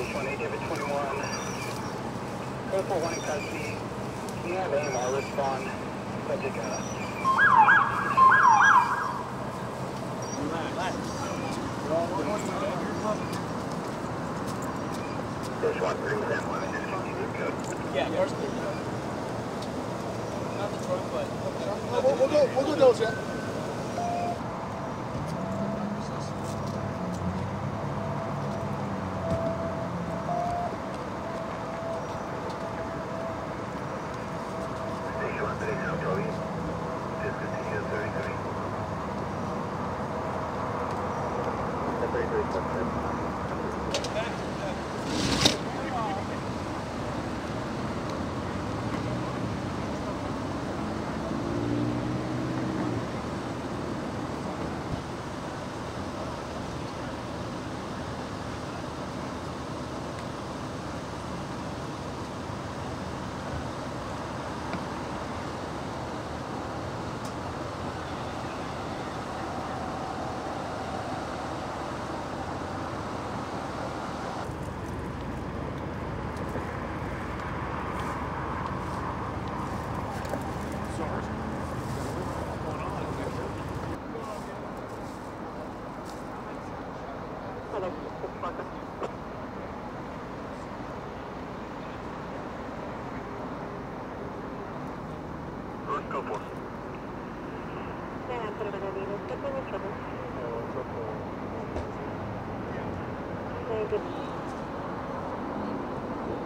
District 20, 21. Airport 1 in. Can you have AMR respond? Subject Yeah, yours, please. Not the truck, but. We'll we'll go, we'll go, The thirty-three,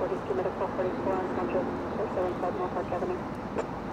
42 minutes, 441, 100, 7, 5, Norfolk Avenue.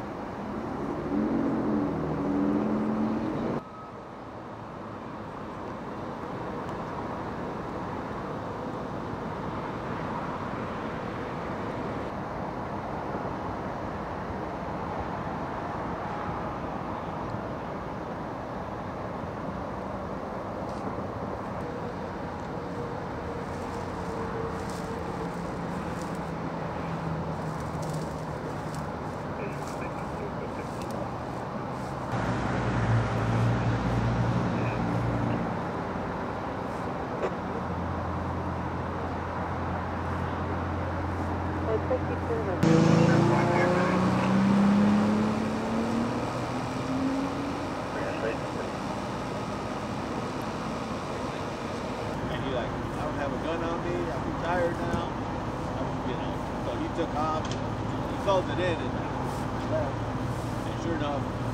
Took off. He closed it in and. And sure enough,